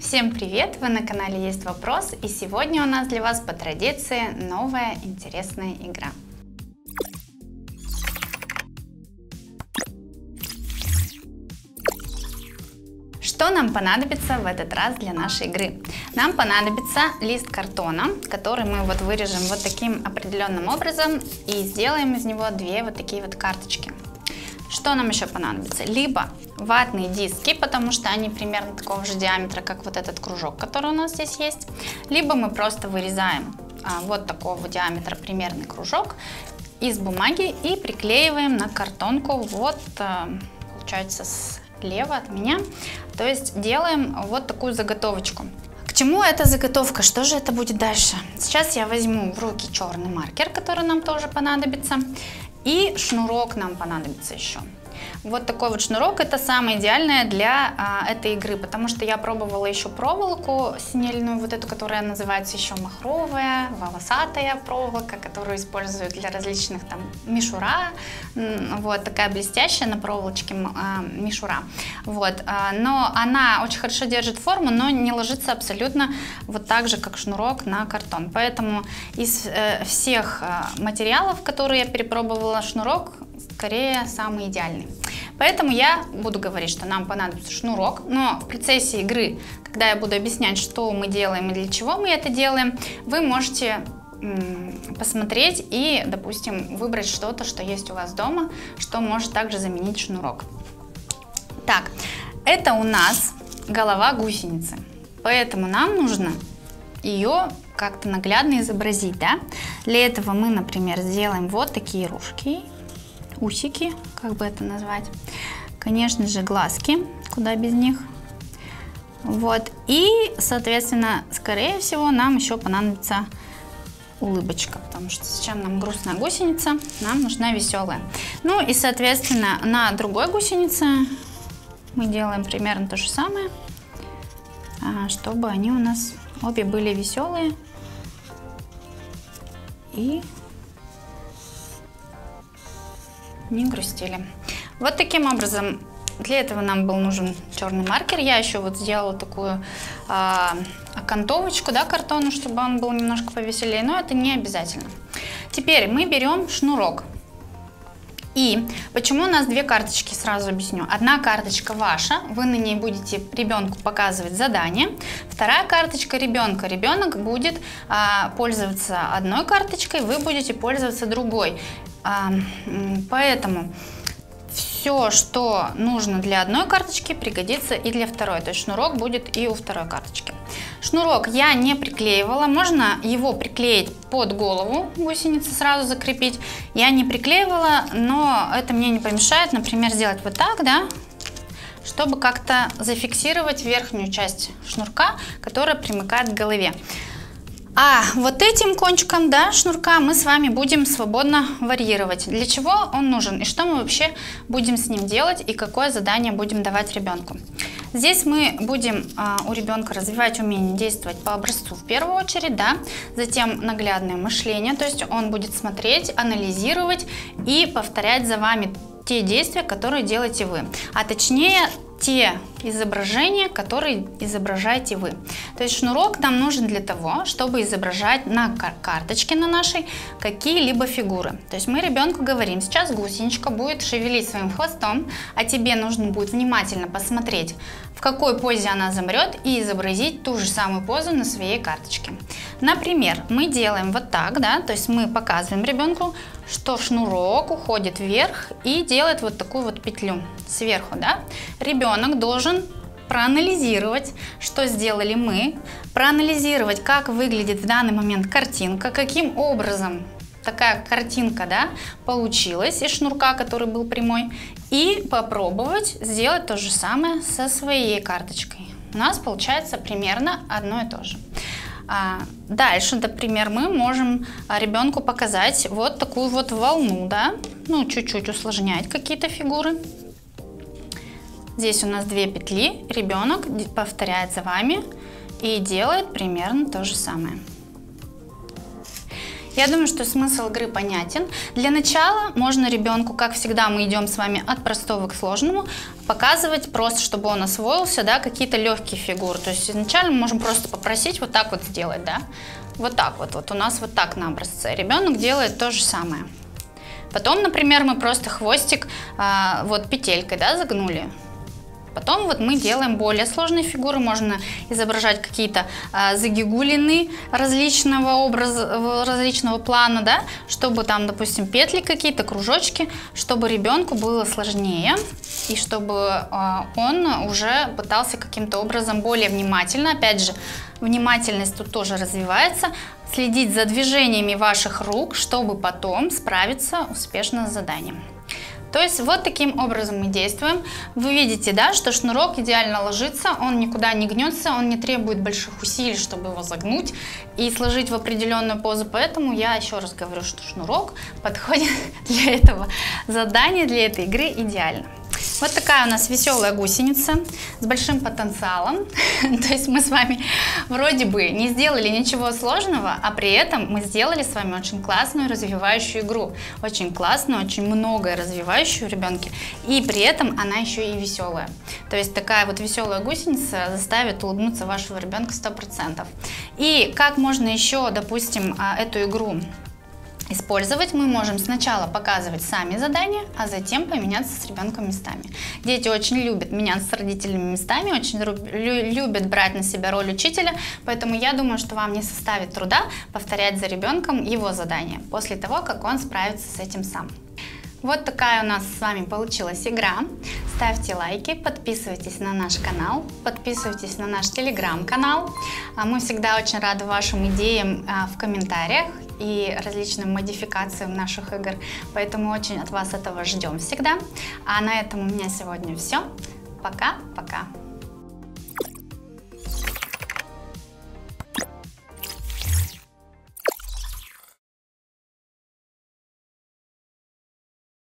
Всем привет! Вы на канале Есть Вопрос и сегодня у нас для вас по традиции новая интересная игра. Что нам понадобится в этот раз для нашей игры? Нам понадобится лист картона, который мы вот вырежем вот таким определенным образом и сделаем из него две вот такие вот карточки. Что нам еще понадобится? Либо ватные диски, потому что они примерно такого же диаметра, как вот этот кружок, который у нас здесь есть. Либо мы просто вырезаем а, вот такого диаметра примерный кружок из бумаги и приклеиваем на картонку вот, а, получается, слева от меня. То есть делаем вот такую заготовочку. К чему эта заготовка? Что же это будет дальше? Сейчас я возьму в руки черный маркер, который нам тоже понадобится. И шнурок нам понадобится еще. Вот такой вот шнурок, это самое идеальное для а, этой игры, потому что я пробовала еще проволоку синельную, вот эту, которая называется еще махровая, волосатая проволока, которую используют для различных там мишура, вот такая блестящая на проволочке а, мишура, вот, а, но она очень хорошо держит форму, но не ложится абсолютно вот так же, как шнурок на картон, поэтому из э, всех э, материалов, которые я перепробовала, шнурок скорее самый идеальный. Поэтому я буду говорить, что нам понадобится шнурок, но в процессе игры, когда я буду объяснять, что мы делаем и для чего мы это делаем, вы можете посмотреть и, допустим, выбрать что-то, что есть у вас дома, что может также заменить шнурок. Так, это у нас голова гусеницы, поэтому нам нужно ее как-то наглядно изобразить, да? Для этого мы, например, сделаем вот такие ружки, усики, как бы это назвать. Конечно же, глазки, куда без них. Вот. И, соответственно, скорее всего, нам еще понадобится улыбочка, потому что зачем нам грустная гусеница, нам нужна веселая. Ну и, соответственно, на другой гусенице мы делаем примерно то же самое, а, чтобы они у нас обе были веселые и не грустили. Вот таким образом, для этого нам был нужен черный маркер. Я еще вот сделала такую э, окантовочку, да, картону, чтобы он был немножко повеселее, но это не обязательно. Теперь мы берем шнурок. И почему у нас две карточки, сразу объясню. Одна карточка ваша, вы на ней будете ребенку показывать задание. Вторая карточка ребенка. Ребенок будет а, пользоваться одной карточкой, вы будете пользоваться другой. А, поэтому все, что нужно для одной карточки, пригодится и для второй. То есть шнурок будет и у второй карточки. Шнурок я не приклеивала. Можно его приклеить под голову гусеницы, сразу закрепить. Я не приклеивала, но это мне не помешает, например, сделать вот так, да, чтобы как-то зафиксировать верхнюю часть шнурка, которая примыкает к голове. А вот этим кончиком да, шнурка мы с вами будем свободно варьировать. Для чего он нужен и что мы вообще будем с ним делать и какое задание будем давать ребенку. Здесь мы будем а, у ребенка развивать умение действовать по образцу в первую очередь, да, затем наглядное мышление, то есть он будет смотреть, анализировать и повторять за вами те действия, которые делаете вы, а точнее те изображения, которые изображаете вы. То есть шнурок нам нужен для того, чтобы изображать на карточке на нашей какие-либо фигуры. То есть мы ребенку говорим, сейчас гусеничка будет шевелить своим хвостом, а тебе нужно будет внимательно посмотреть, в какой позе она замрет и изобразить ту же самую позу на своей карточке. Например, мы делаем вот так, да, то есть мы показываем ребенку, что шнурок уходит вверх и делает вот такую вот петлю сверху, да. Ребенок должен проанализировать, что сделали мы, проанализировать, как выглядит в данный момент картинка, каким образом такая картинка да, получилась из шнурка, который был прямой, и попробовать сделать то же самое со своей карточкой. У нас получается примерно одно и то же. А, дальше, например, мы можем ребенку показать вот такую вот волну, да, ну, чуть-чуть усложнять какие-то фигуры. Здесь у нас две петли, ребенок повторяет за вами и делает примерно то же самое. Я думаю, что смысл игры понятен. Для начала можно ребенку, как всегда мы идем с вами от простого к сложному, показывать просто, чтобы он освоился, да, какие-то легкие фигуры. То есть изначально мы можем просто попросить вот так вот сделать, да. Вот так вот, вот у нас вот так на образце. Ребенок делает то же самое. Потом, например, мы просто хвостик а, вот петелькой, да, загнули. Потом вот мы делаем более сложные фигуры, можно изображать какие-то э, загигулины различного образа, различного плана, да, чтобы там, допустим, петли какие-то, кружочки, чтобы ребенку было сложнее и чтобы э, он уже пытался каким-то образом более внимательно, опять же, внимательность тут тоже развивается, следить за движениями ваших рук, чтобы потом справиться успешно с заданием. То есть вот таким образом мы действуем. Вы видите, да, что шнурок идеально ложится, он никуда не гнется, он не требует больших усилий, чтобы его загнуть и сложить в определенную позу. Поэтому я еще раз говорю, что шнурок подходит для этого задания, для этой игры идеально. Вот такая у нас веселая гусеница с большим потенциалом. То есть мы с вами вроде бы не сделали ничего сложного, а при этом мы сделали с вами очень классную развивающую игру. Очень классную, очень многое развивающую ребенке. И при этом она еще и веселая. То есть такая вот веселая гусеница заставит улыбнуться вашего ребенка 100%. И как можно еще, допустим, а, эту игру Использовать мы можем сначала показывать сами задания, а затем поменяться с ребенком местами. Дети очень любят меняться с родителями местами, очень любят брать на себя роль учителя, поэтому я думаю, что вам не составит труда повторять за ребенком его задания после того, как он справится с этим сам. Вот такая у нас с вами получилась игра. Ставьте лайки, подписывайтесь на наш канал, подписывайтесь на наш телеграм-канал. А мы всегда очень рады вашим идеям а, в комментариях и различным модификациям наших игр, поэтому очень от вас этого ждем всегда. А на этом у меня сегодня все. Пока-пока.